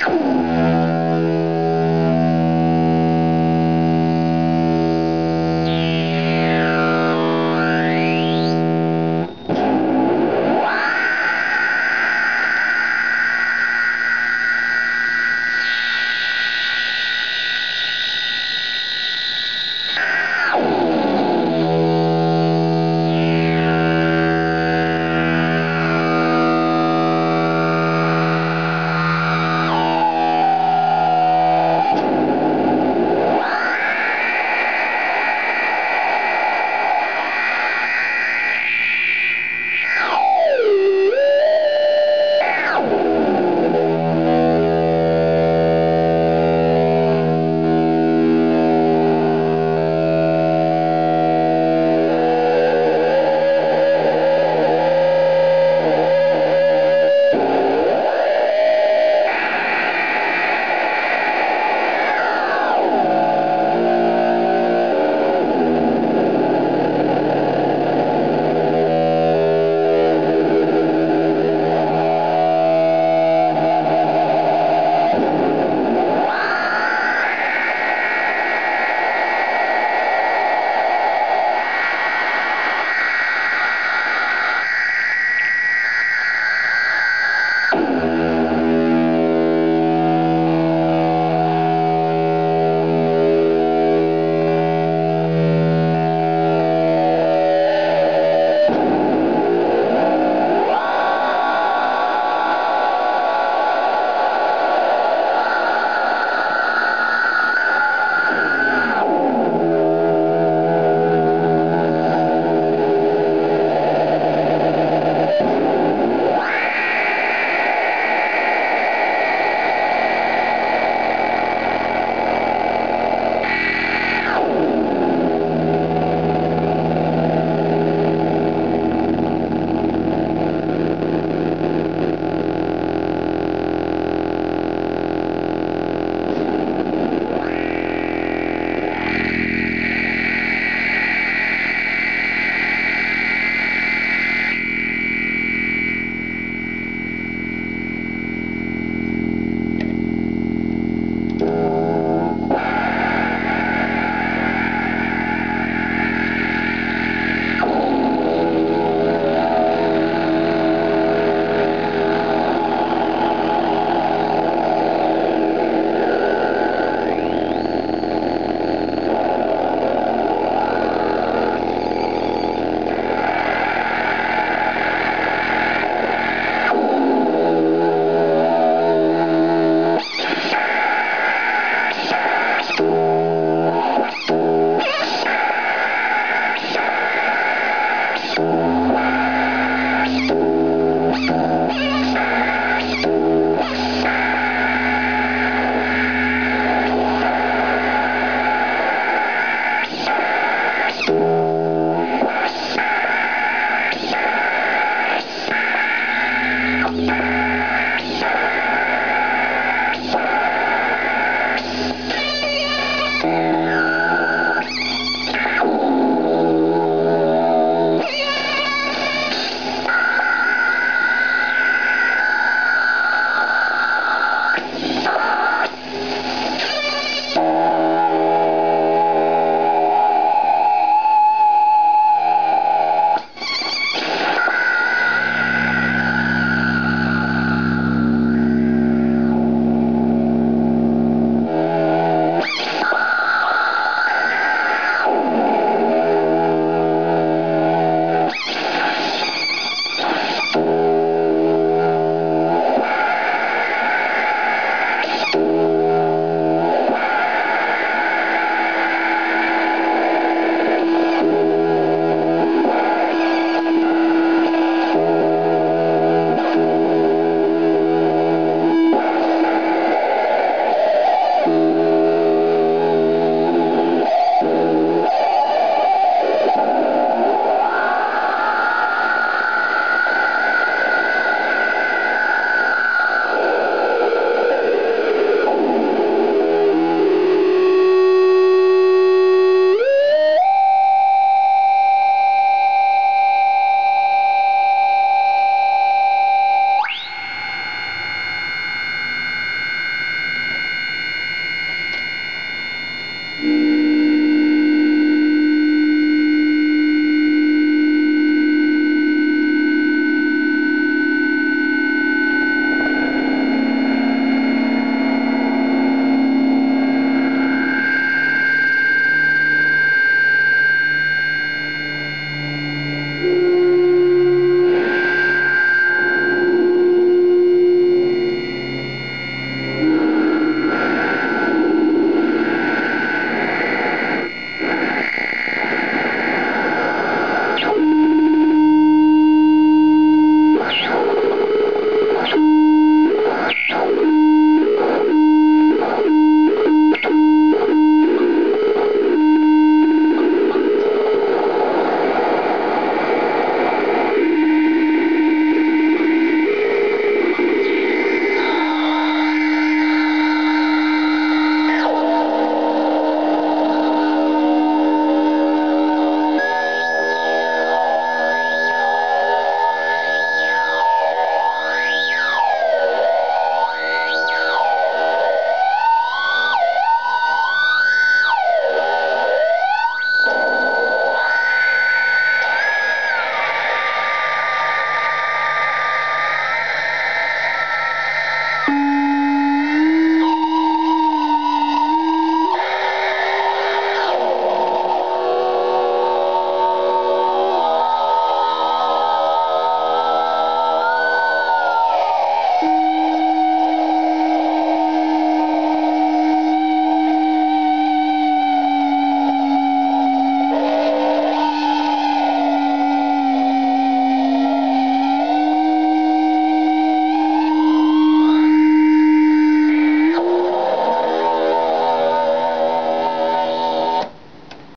Shoo.